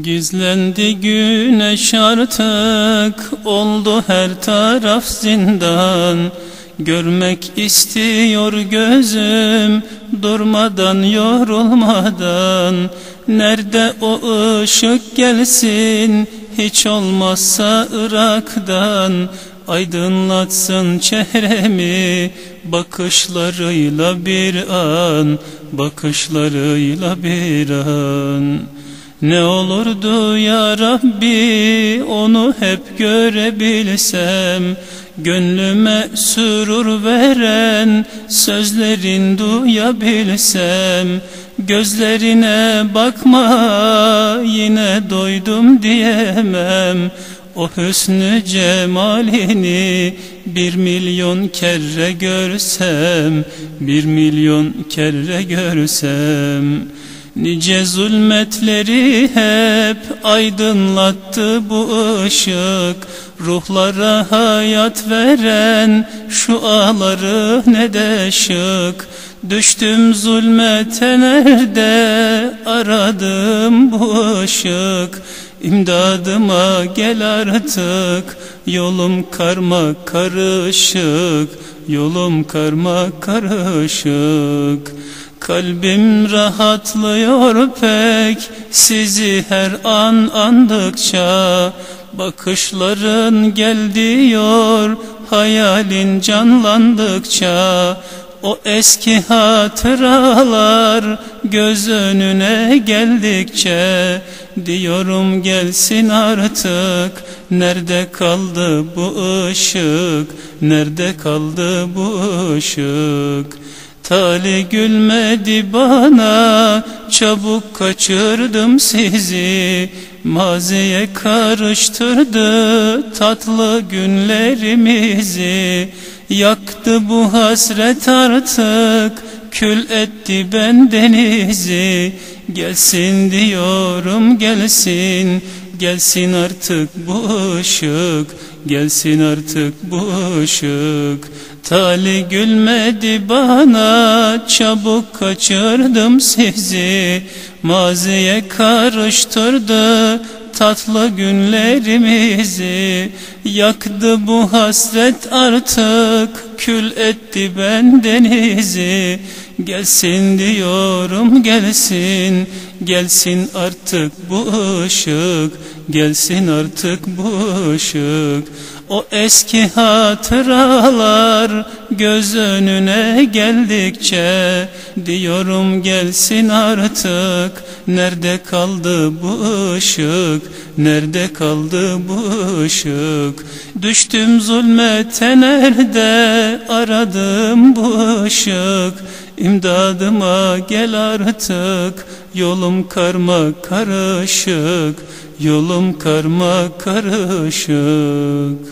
Gizlendi güneş artık oldu her taraf zindan. Görmek istiyor gözüm durmadan yorulmadan. Nerede o ışık gelsin hiç olmazsa Irak'dan Aydınlatsın çehremi bakışlarıyla bir an. Bakışlarıyla bir an ne olurdu ya Rabbi onu hep görebilsem Gönlüme sürur veren sözlerin duyabilsem Gözlerine bakma yine doydum diyemem. O hüsnü cemalini bir milyon kere görsem Bir milyon kere görsem Nice zulmetleri hep aydınlattı bu ışık. Ruhlara hayat veren şu ağları ne de şık. Düştüm zulmete nerede? Aradım bu ışık. İmdadıma gel artık. Yolum karma karışık. Yolum karma karışık Kalbim rahatlıyor pek sizi her an andıkça. Bakışların gel diyor hayalin canlandıkça. O eski hatıralar göz önüne geldikçe. Diyorum gelsin artık Nerede kaldı bu ışık? Nerede kaldı bu ışık Tali gülmedi bana Çabuk kaçırdım sizi. Maziye karıştırdı Tatlı günlerimizi. Yaktı bu hasret artık Kül etti bendenizi Gelsin diyorum gelsin Gelsin artık bu ışık Gelsin artık bu ışık Tali gülmedi bana Çabuk kaçırdım sizi. Maziye karıştırdı Tatlı günlerimizi. Yaktı bu hasret artık Kül etti bendenizi Gelsin diyorum gelsin. Gelsin artık bu ışık. Gelsin artık bu ışık. O eski hatıralar Göz önüne geldikçe Diyorum gelsin artık. Nerede kaldı bu ışık? Nerede kaldı bu ışık? Düştüm zulmete nerede Aradım bu ışık İmdadıma gel artık Yolum karma karışık Yolum karma karışık